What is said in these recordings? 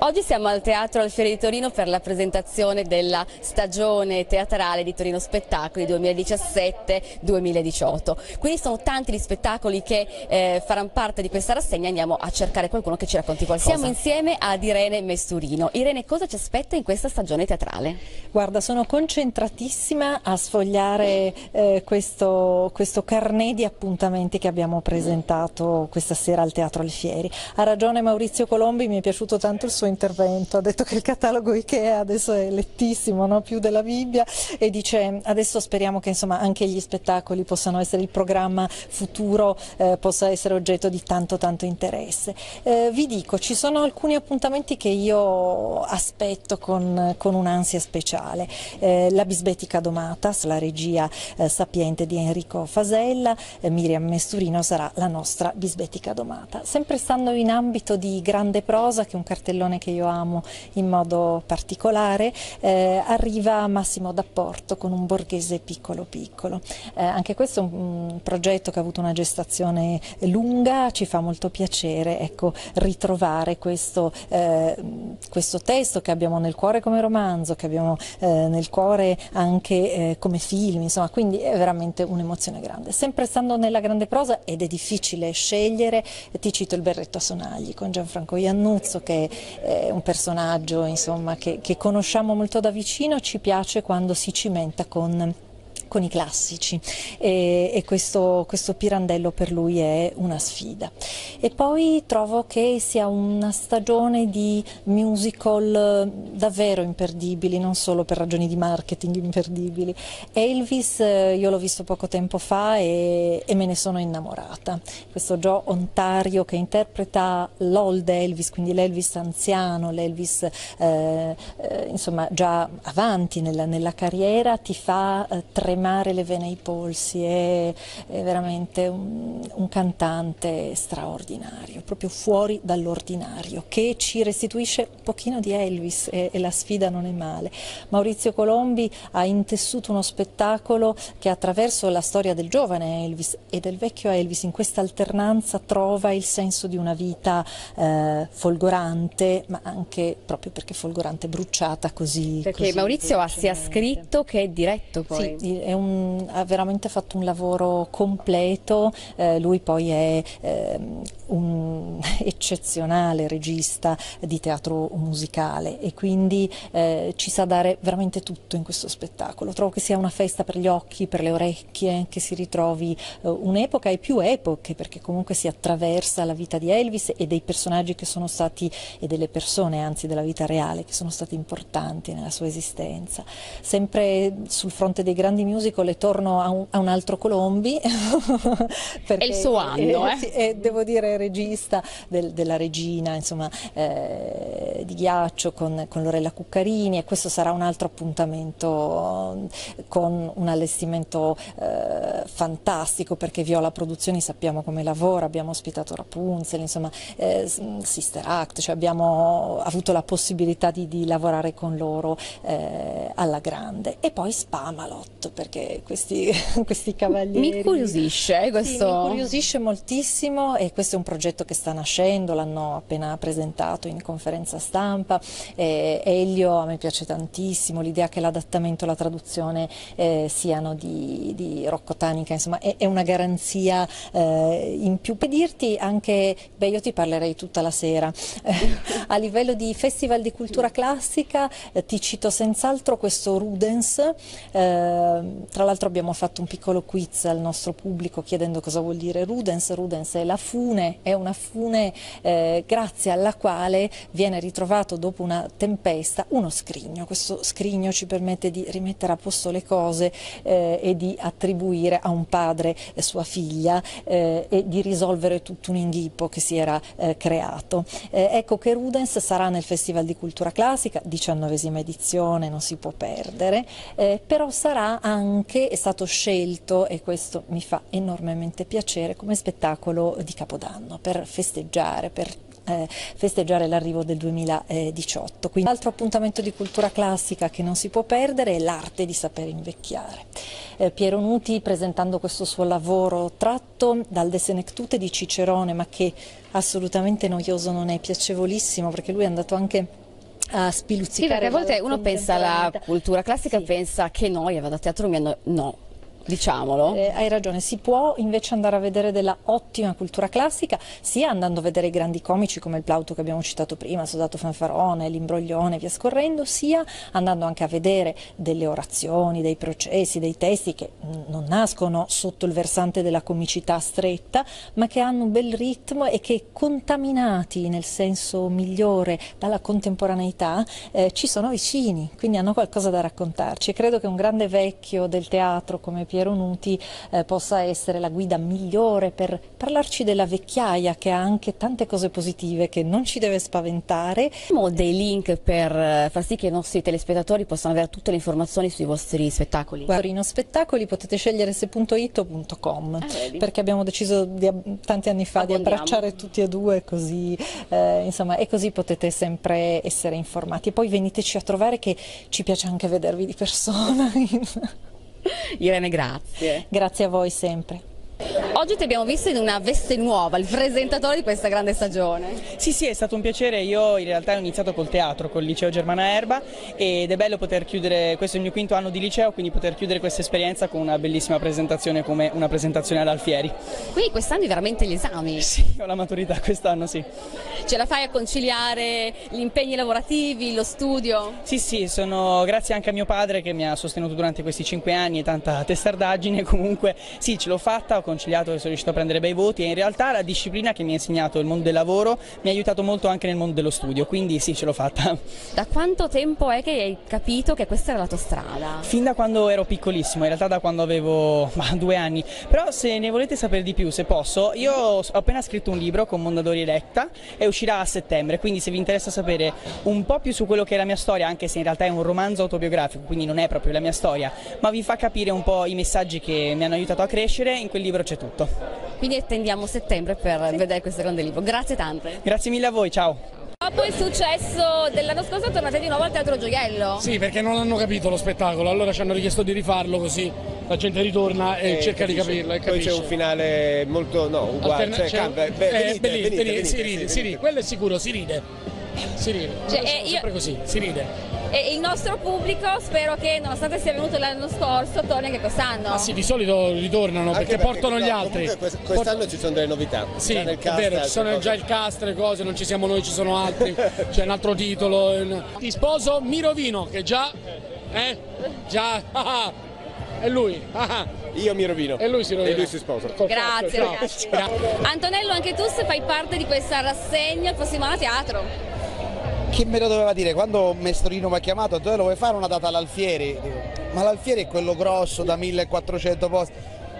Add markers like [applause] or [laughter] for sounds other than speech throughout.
Oggi siamo al Teatro Alfieri di Torino per la presentazione della stagione teatrale di Torino Spettacoli 2017-2018. Quindi sono tanti gli spettacoli che eh, faranno parte di questa rassegna, andiamo a cercare qualcuno che ci racconti qualcosa. Siamo insieme ad Irene Mesturino. Irene, cosa ci aspetta in questa stagione teatrale? Guarda, sono concentratissima a sfogliare eh, questo, questo carnet di appuntamenti che abbiamo presentato questa sera al Teatro Alfieri. Ha ragione Maurizio Colombi, mi è piaciuto tanto il suo intervento, ha detto che il catalogo Ikea adesso è lettissimo, no? più della Bibbia e dice adesso speriamo che insomma, anche gli spettacoli possano essere il programma futuro, eh, possa essere oggetto di tanto tanto interesse. Eh, vi dico, ci sono alcuni appuntamenti che io aspetto con, con un'ansia speciale. Eh, la Bisbetica Domatas, la regia eh, sapiente di Enrico Fasella, eh, Miriam Mesturino sarà la nostra Bisbetica Domata. Sempre stando in ambito di grande prosa, che è un cartellone che io amo in modo particolare, eh, arriva Massimo D'Apporto con un borghese piccolo piccolo. Eh, anche questo è un, un, progetto che ha avuto una gestazione lunga, ci fa molto piacere ecco, ritrovare questo, eh, questo, testo che abbiamo nel cuore come romanzo, che abbiamo eh, nel cuore anche eh, come film, insomma, quindi è veramente un'emozione grande. Sempre stando nella grande prosa ed è difficile scegliere, ti cito il berretto a sonagli con Gianfranco Iannuzzo che un personaggio insomma, che, che conosciamo molto da vicino, ci piace quando si cimenta con con i classici e, e questo, questo, Pirandello per lui è una sfida. E poi trovo che sia una stagione di musical davvero imperdibili, non solo per ragioni di marketing imperdibili. Elvis eh, io l'ho visto poco tempo fa e, e me ne sono innamorata. Questo Joe Ontario che interpreta l'old Elvis, quindi l'Elvis anziano, l'Elvis eh, eh, insomma già avanti nella, nella carriera, ti fa eh, tremare tremare le vene ai polsi, è, è veramente un, un, cantante straordinario, proprio fuori dall'ordinario, che ci restituisce un pochino di Elvis e, e la sfida non è male. Maurizio Colombi ha intessuto uno spettacolo che attraverso la storia del giovane Elvis e del vecchio Elvis in questa alternanza trova il senso di una vita eh, folgorante, ma anche proprio perché folgorante bruciata così. Perché così Maurizio ha sia scritto che diretto poi. Sì, un, ha veramente fatto un lavoro completo, eh, lui poi è eh, un [laughs] eccezionale regista di teatro musicale e quindi eh, ci sa dare veramente tutto in questo spettacolo. Trovo che sia una festa per gli occhi, per le orecchie, che si ritrovi eh, un'epoca e più epoche perché comunque si attraversa la vita di Elvis e dei personaggi che sono stati e delle persone anzi della vita reale che sono stati importanti nella sua esistenza. Sempre sul fronte dei grandi musical musical e torno a un, a un altro Colombi. [laughs] è il suo anno, eh? Sì, è, devo dire regista del, della regina, insomma, eh, di ghiaccio con, con, Lorella Cuccarini e questo sarà un altro appuntamento con un allestimento eh, fantastico perché Viola Produzioni sappiamo come lavora, abbiamo ospitato Rapunzel, insomma, eh, Sister Act, cioè abbiamo avuto la possibilità di, di lavorare con loro eh, alla grande e poi Spamalot perché questi, [laughs] questi cavalieri... Mi incuriosisce eh, questo... Sì, mi incuriosisce moltissimo e questo è un progetto che sta nascendo, l'hanno appena presentato in conferenza stampa, eh, Elio a me piace tantissimo, l'idea che l'adattamento e la traduzione eh, siano di, di Rocco Tanica, insomma è, è una garanzia eh, in più. Per dirti anche, beh io ti parlerei tutta la sera, [laughs] a livello di festival di cultura classica eh, ti cito senz'altro questo Rudens, eh, tra l'altro abbiamo fatto un piccolo quiz al nostro pubblico chiedendo cosa vuol dire Rudens. Rudens è la fune, è una fune eh, grazie alla quale viene ritrovato dopo una tempesta uno scrigno. Questo scrigno ci permette di rimettere a posto le cose eh, e di attribuire a un padre eh, sua figlia eh, e di risolvere tutto un inghippo che si era eh, creato. Eh, ecco che Rudens sarà nel Festival di Cultura Classica, diciannovesima edizione, non si può perdere, però sarà anche anche è stato scelto, e questo mi fa enormemente piacere, come spettacolo di Capodanno, per festeggiare, per eh, festeggiare l'arrivo del 2018. Quindi l'altro appuntamento di cultura classica che non si può perdere è l'arte di sapere invecchiare. Eh, Piero Nuti presentando questo suo lavoro tratto dal De Senectute di Cicerone ma che assolutamente noioso non è, piacevolissimo perché lui è andato anche a spiluzzicare. Sì, perché a volte uno pensa alla cultura classica, sì. pensa che noi vado a teatro mi hanno... no diciamolo. Eh, hai ragione, si può invece andare a vedere della ottima cultura classica, sia andando a vedere i grandi comici come il Plauto che abbiamo citato prima, Sodato Fanfarone, l'Imbroglione, via scorrendo, sia andando anche a vedere delle orazioni, dei processi, dei testi che non nascono sotto il versante della comicità stretta, ma che hanno un bel ritmo e che contaminati nel senso migliore dalla contemporaneità eh, ci sono vicini, quindi hanno qualcosa da raccontarci e credo che un grande vecchio del teatro come Piero Piero Nuti eh, possa essere la guida migliore per parlarci della vecchiaia che ha anche tante cose positive che non ci deve spaventare. Abbiamo dei link per eh, far sì che i nostri telespettatori possano avere tutte le informazioni sui vostri spettacoli. Torino Spettacoli potete scegliere se.it o .com ah, perché abbiamo deciso di, tanti anni fa Abbondiamo. di abbracciare tutti e due così, eh, insomma, e così potete sempre essere informati e poi veniteci a trovare che ci piace anche vedervi di persona. [laughs] [laughs] Irene, grazie. Grazie a voi sempre. Oggi ti abbiamo visto in una veste nuova, il presentatore di questa grande stagione. Sì, sì, è stato un piacere. Io in realtà ho iniziato col teatro, col liceo Germana Erba ed è bello poter chiudere, questo è il mio quinto anno di liceo, quindi poter chiudere questa esperienza con una bellissima presentazione come una presentazione ad Alfieri. Quindi quest'anno hai veramente gli esami? Sì, ho la maturità quest'anno, sì. Ce la fai a conciliare gli impegni lavorativi, lo studio? Sì, sì, sono grazie anche a mio padre che mi ha sostenuto durante questi cinque anni e tanta testardaggine, [laughs] comunque sì, ce l'ho fatta, conciliato e sono riuscito a prendere bei voti e in realtà la disciplina che mi ha insegnato il mondo del lavoro mi ha aiutato molto anche nel mondo dello studio, quindi sì, ce l'ho fatta. Da quanto tempo è che hai capito che questa era la tua strada? Fin da quando ero piccolissimo, in realtà da quando avevo bah, due anni, però se ne volete sapere di più, se posso, io ho appena scritto un libro con Mondadori Electa e uscirà a settembre, quindi se vi interessa sapere un po' più su quello che è la mia storia, anche se in realtà è un romanzo autobiografico, quindi non è proprio la mia storia, ma vi fa capire un po' i messaggi che mi hanno aiutato a crescere, in quel libro c'è tutto. Quindi attendiamo settembre per sì. vedere questo grande libro. Grazie tante. Grazie mille a voi, ciao. Dopo il successo dell'anno scorso tornate di nuovo al Teatro Gioiello? Sì, perché non hanno capito lo spettacolo, allora ci hanno richiesto di rifarlo così la gente ritorna e, e cerca capisce. di capirlo e Poi c'è un finale molto, no, uguale, Alterna cioè, cambia, eh, venite, venite, venite, si ride, si ride, quello è sicuro, si ride. Si ride, cioè, eh, io... sempre così, si ride e il nostro pubblico spero che nonostante sia venuto l'anno scorso torni anche quest'anno. Ah sì, di solito ritornano perché, perché, portano gli altri. Quest'anno ci sono delle novità. Sì, è vero, ci sono già il cast, le cose, non ci siamo noi, ci sono altri, [laughs] c'è un altro titolo. Ti sposo Mirovino che già... Eh? Già... [laughs] è lui. Io mi rovino. E lui si rovina. E lui si sposa. Grazie ragazzi. Antonello, anche tu se fai parte di questa rassegna il prossimo anno a teatro chi me lo doveva dire? Quando Mestrino mi ha chiamato, dove lo vuoi fare una data all'Alfieri? Ma l'Alfieri è quello grosso da 1400 posti.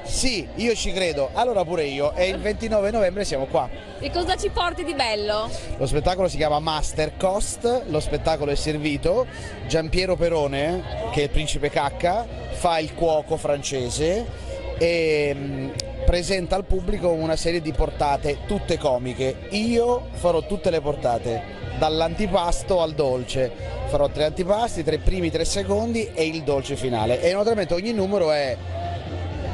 Sì, io ci credo, allora pure io e il 29 novembre siamo qua. E cosa ci porti di bello? Lo spettacolo si chiama Master Cost, lo spettacolo è servito, Giampiero Perone, che è il principe cacca, fa il cuoco francese e mm, presenta al pubblico una serie di portate tutte comiche. Io farò tutte le portate dall'antipasto al dolce. Farò tre antipasti, tre primi, tre secondi e il dolce finale. E naturalmente ogni numero è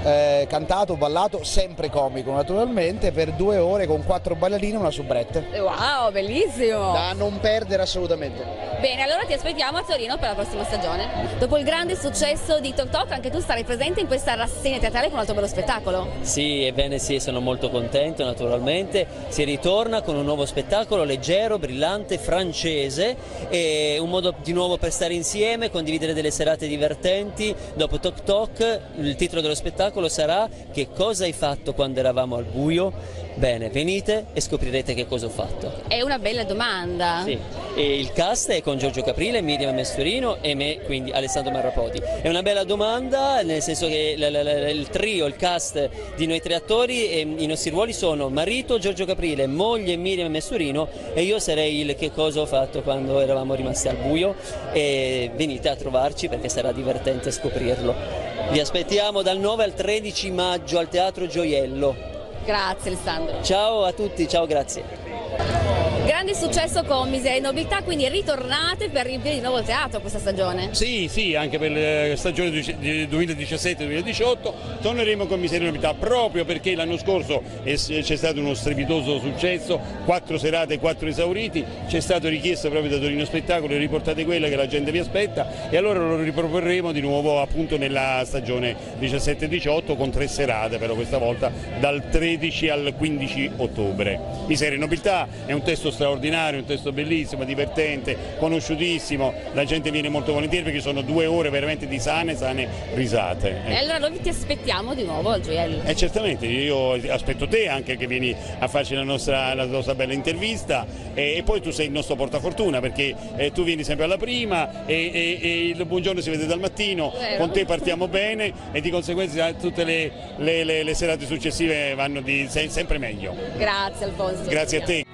eh, cantato, ballato, sempre comico naturalmente, per due ore con quattro ballerine e una soubrette. Wow, bellissimo! Da non perdere assolutamente. Bene, allora ti aspettiamo a Torino per la prossima stagione. Dopo il grande successo di Tok Tok, anche tu sarai presente in questa rassegna teatrale con un altro bello spettacolo. Sì, ebbene sì, sono molto contento naturalmente. Si ritorna con un nuovo spettacolo leggero, brillante, francese, e un modo di nuovo per stare insieme, condividere delle serate divertenti. Dopo Tok Tok, il titolo dello spettacolo spettacolo sarà che cosa hai fatto quando eravamo al buio? Bene, venite e scoprirete che cosa ho fatto. È una bella domanda. Sì, e il cast è con Giorgio Caprile, Miriam Mesturino e me, quindi Alessandro Marrapoti. È una bella domanda, nel senso che il trio, il cast di noi tre attori, i nostri ruoli sono marito Giorgio Caprile, moglie Miriam Mesturino e io sarei il che cosa ho fatto quando eravamo rimasti al buio e venite a trovarci perché sarà divertente scoprirlo. Vi aspettiamo dal 9 al 13 maggio al Teatro Gioiello. Grazie Alessandro. Ciao a tutti, ciao grazie. Grande successo con Miseria e Nobiltà, quindi ritornate per riempire di nuovo il teatro questa stagione? Sì, sì, anche per la stagione 2017-2018 torneremo con Miseria e Nobiltà proprio perché l'anno scorso c'è stato uno strepitoso successo, quattro serate, quattro esauriti, c'è stato richiesto proprio da Torino Spettacolo, riportate quella che la gente vi aspetta e allora lo riproporremo di nuovo appunto nella stagione 17-18 con tre serate però questa volta dal 13 al 15 ottobre. Miseria e Nobiltà è un testo straordinario, un testo bellissimo, divertente, conosciutissimo, la gente viene molto volentieri perché sono due ore veramente di sane, sane risate. Ecco. E allora noi ti aspettiamo di nuovo al gioiello. Eh, certamente, io aspetto te anche che vieni a farci la nostra, la nostra bella intervista e, e, poi tu sei il nostro portafortuna perché eh, tu vieni sempre alla prima e, e, e, il buongiorno si vede dal mattino, Vero. con te partiamo bene e di conseguenza tutte le, le, le, le serate successive vanno di, sempre meglio. Grazie Alfonso. Grazie a te.